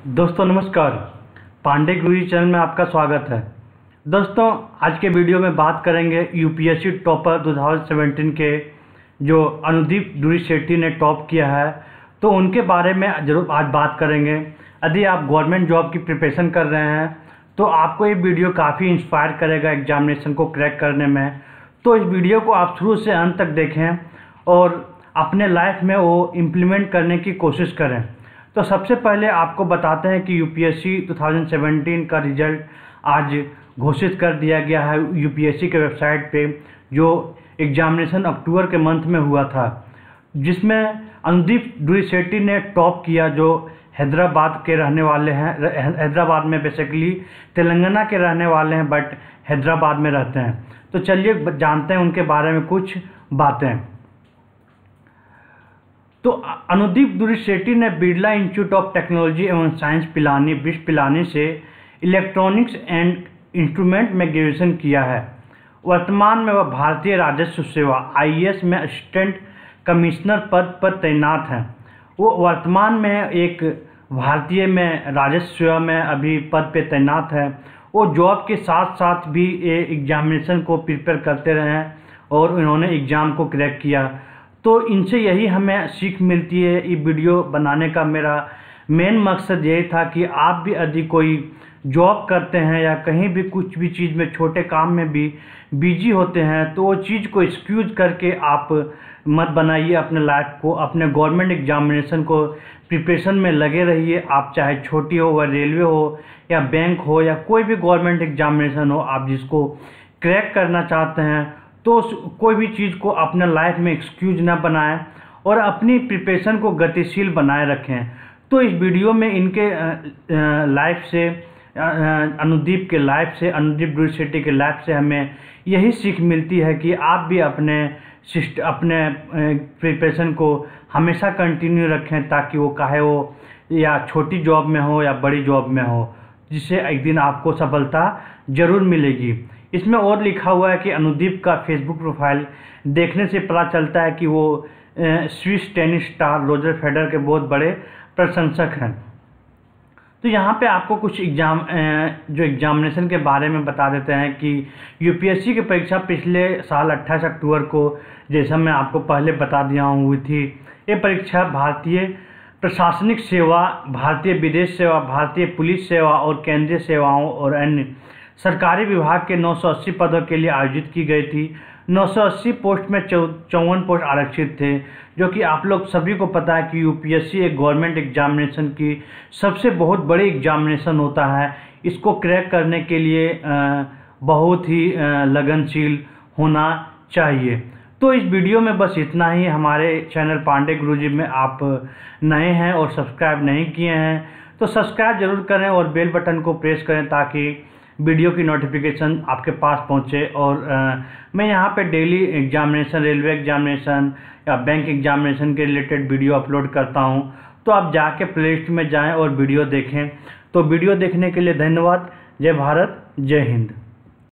दोस्तों, नमस्कार। पांडे गुरुजी चैनल में आपका स्वागत है। दोस्तों, आज के वीडियो में बात करेंगे यूपीएससी टॉपर 2017 के जो अनुदीप दुरी शेट्टी ने टॉप किया है। तो उनके बारे में ज़रूर आज बात करेंगे। यदि आप गवर्नमेंट जॉब की प्रिपरेशन कर रहे हैं तो आपको ये वीडियो काफ़ी इंस्पायर करेगा एग्जामिनेशन को क्रैक करने में। तो इस वीडियो को आप शुरू से अंत तक देखें और अपने लाइफ में वो इम्प्लीमेंट करने की कोशिश करें। तो सबसे पहले आपको बताते हैं कि यूपीएससी 2017 का रिज़ल्ट आज घोषित कर दिया गया है यूपीएससी के वेबसाइट पे, जो एग्जामिनेशन अक्टूबर के मंथ में हुआ था, जिसमें अनुदीप दुरी शेट्टी ने टॉप किया, जो हैदराबाद के रहने वाले हैं हैदराबाद में बेसिकली तेलंगाना के रहने वाले हैं बट हैदराबाद में रहते हैं। तो चलिए, जानते हैं उनके बारे में कुछ बातें। तो अनुदीप दुरी शेट्टी ने बिरला इंस्टीट्यूट ऑफ़ टेक्नोलॉजी एवं साइंस पिलानी विश्व पिलानी से इलेक्ट्रॉनिक्स एंड इंस्ट्रूमेंट में ग्रेजुएशन किया है। वर्तमान में वह भारतीय राजस्व सेवा, आईएएस में असिस्टेंट कमिश्नर पद पर तैनात हैं। वो वर्तमान में एक भारतीय में राजस्व सेवा में अभी पद पे तैनात है। वो जॉब के साथ साथ भी एग्जामिनेशन को प्रिपेयर करते रहे और उन्होंने एग्ज़ाम को क्रैक किया। तो इनसे यही हमें सीख मिलती है ये वीडियो बनाने का मेरा मेन मकसद यही था कि आप भी यदि कोई जॉब करते हैं या कहीं भी कुछ भी चीज़ में छोटे काम में भी बिज़ी होते हैं तो वो चीज़ को एक्सक्यूज करके आप मत बनाइए अपने लाइफ को, अपने गवर्नमेंट एग्जामिनेशन को प्रिपरेशन में लगे रहिए। आप चाहे छोटी हो वह रेलवे हो या बैंक हो या कोई भी गवर्नमेंट एग्जामिनेशन हो, आप जिसको क्रैक करना चाहते हैं तो कोई भी चीज़ को अपने लाइफ में एक्सक्यूज ना बनाएँ और अपनी प्रिपरेशन को गतिशील बनाए रखें। तो इस वीडियो में इनके लाइफ से अनुदीप के लाइफ से, अनुदीप शेट्टी के लाइफ से हमें यही सीख मिलती है कि आप भी अपने सिस्ट अपने प्रिपरेशन को हमेशा कंटिन्यू रखें ताकि वो काहे वो या छोटी जॉब में हो या बड़ी जॉब में हो, जिससे एक दिन आपको सफलता ज़रूर मिलेगी। इसमें और लिखा हुआ है कि अनुदीप का फेसबुक प्रोफ़ाइल देखने से पता चलता है कि वो Swiss tennis star Roger Federer के बहुत बड़े प्रशंसक हैं। तो यहाँ पे आपको कुछ एग्ज़ाम जो एग्जामिनेशन के बारे में बता देते हैं कि यूपीएससी की परीक्षा पिछले साल 28 अक्टूबर को, जैसा मैं आपको पहले बता दिया हूँ हुई थी, ये परीक्षा भारतीय प्रशासनिक सेवा, भारतीय विदेश सेवा, भारतीय पुलिस सेवा और केंद्रीय सेवाओं और अन्य सरकारी विभाग के 980 पदों के लिए आयोजित की गई थी। 980 पोस्ट में चौवन पोस्ट आरक्षित थे, जो कि आप लोग सभी को पता है कि यूपीएससी एक गवर्नमेंट एग्जामिनेशन की सबसे बहुत बड़ी एग्जामिनेशन होता है। इसको क्रैक करने के लिए बहुत ही लगनशील होना चाहिए। तो इस वीडियो में बस इतना ही। हमारे चैनल पांडे गुरुजी में आप नए हैं और सब्सक्राइब नहीं किए हैं तो सब्सक्राइब ज़रूर करें और बेल बटन को प्रेस करें ताकि वीडियो की नोटिफिकेशन आपके पास पहुँचे और आ, मैं यहाँ पे डेली एग्जामिनेशन रेलवे एग्जामिनेशन या बैंक एग्जामिनेशन के रिलेटेड वीडियो अपलोड करता हूँ। तो आप जाके प्ले लिस्ट में जाएँ और वीडियो देखें। तो वीडियो देखने के लिए धन्यवाद। जय भारत जय हिंद।